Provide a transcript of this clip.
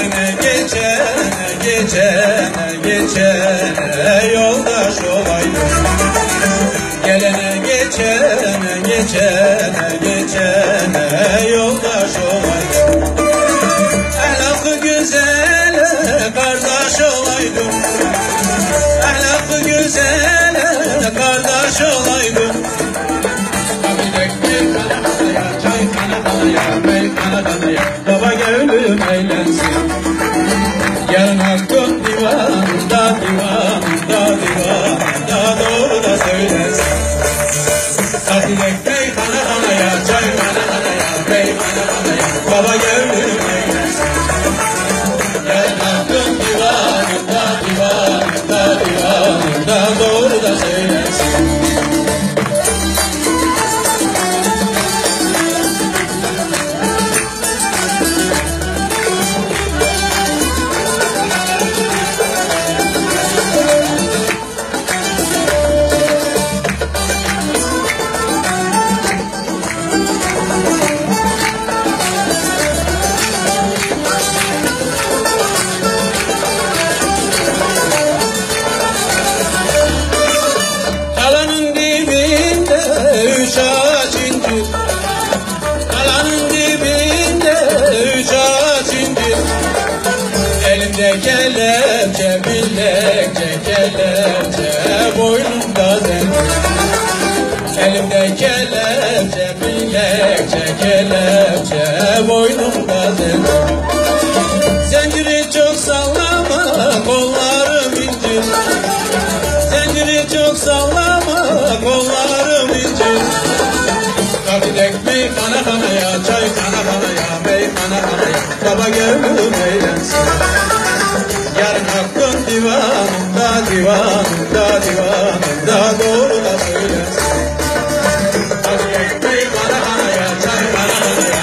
geçene geçene geçene geçene yoldaş olaydım Gelene geçene geçene geçene yoldaş olaydım Ahlakı güzel kardeş olaydım. Ahlakı güzel kardeş olaydım. Gönlüm eğlensin Yarın hakkın kelepçe bilekçe kelepçe Boynumda zencir Elimde kelepçe bilekçe kelepçe Boynumda zencir Zinciri çok sallama kollarım incir. Zinciri çok sallama kollarım incir. Kalkın ekmeği kana kanaya, çay kana kanaya, bey kana kanaya. Baba gönlüm eğlensin hakkın divanında, divanında, divanında Doğru da söylesin Kalkın ekmeği kana kanaya, çay kana kanaya,